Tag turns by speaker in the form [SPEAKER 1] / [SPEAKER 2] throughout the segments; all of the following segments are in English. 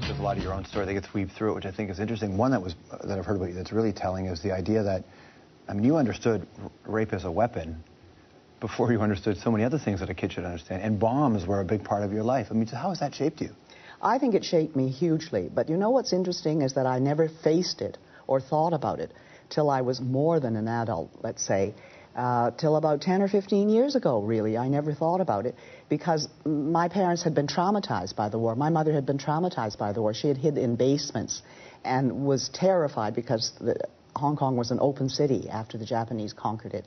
[SPEAKER 1] there's a lot of your own story that gets weaved through it, which I think is interesting. One that was that I've heard about you that's really telling is the idea that, I mean, you understood rape as a weapon before you understood so many other things that a kid should understand. And bombs were a big part of your life. I mean, so how has that shaped you?
[SPEAKER 2] I think it shaped me hugely. But you know what's interesting is that I never faced it or thought about it till I was more than an adult, let's say. Uh, till about 10 or 15 years ago, really. I never thought about it because my parents had been traumatized by the war. My mother had been traumatized by the war. She had hid in basements and was terrified because the, Hong Kong was an open city after the Japanese conquered it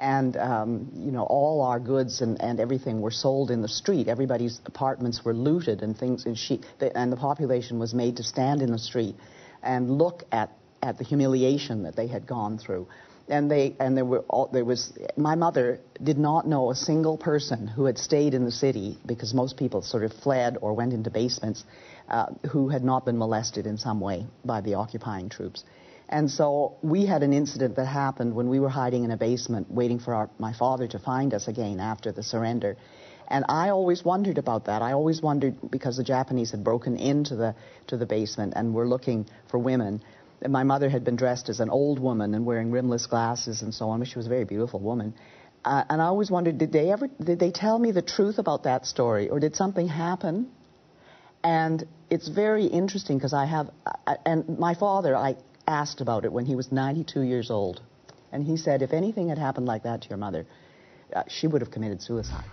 [SPEAKER 2] and um, you know all our goods and, and everything were sold in the street. Everybody's apartments were looted and things, and she and the population was made to stand in the street and look at at the humiliation that they had gone through. And they and there were all, there was my mother did not know a single person who had stayed in the city because most people sort of fled or went into basements uh, who had not been molested in some way by the occupying troops. And so we had an incident that happened when we were hiding in a basement waiting for our, my father to find us again after the surrender. And I always wondered about that. I always wondered because the Japanese had broken into the to the basement and were looking for women. My mother had been dressed as an old woman and wearing rimless glasses and so on. She was a very beautiful woman. Uh, and I always wondered, did they ever did they tell me the truth about that story, or did something happen? And it's very interesting because I have, uh, and my father, I asked about it when he was 92 years old. And he said, if anything had happened like that to your mother, uh, she would have committed suicide.